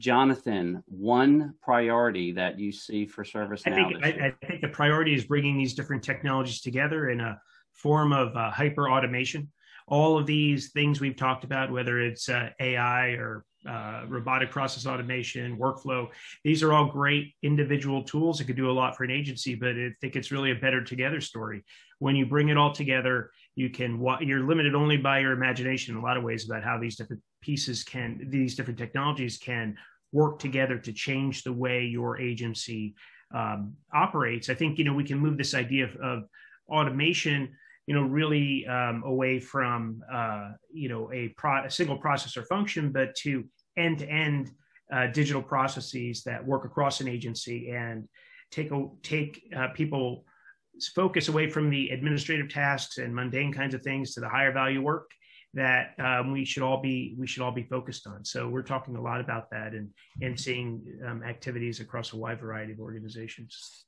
Jonathan, one priority that you see for ServiceNow? I think, I, I, think the priority is bringing these different technologies together in a form of uh, hyper automation. All of these things we've talked about, whether it's uh, AI or uh, robotic process automation, workflow. These are all great individual tools that could do a lot for an agency, but I think it's really a better together story. When you bring it all together, you can you're limited only by your imagination in a lot of ways about how these different pieces can these different technologies can work together to change the way your agency um, operates. I think you know we can move this idea of, of automation you know really um, away from uh, you know a, pro- a single processor function but to end to end digital processes that work across an agency and take a, take uh, people focus away from the administrative tasks and mundane kinds of things to the higher value work that um, we should all be we should all be focused on. So we're talking a lot about that and and seeing um, activities across a wide variety of organizations.